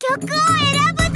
曲を選ぶ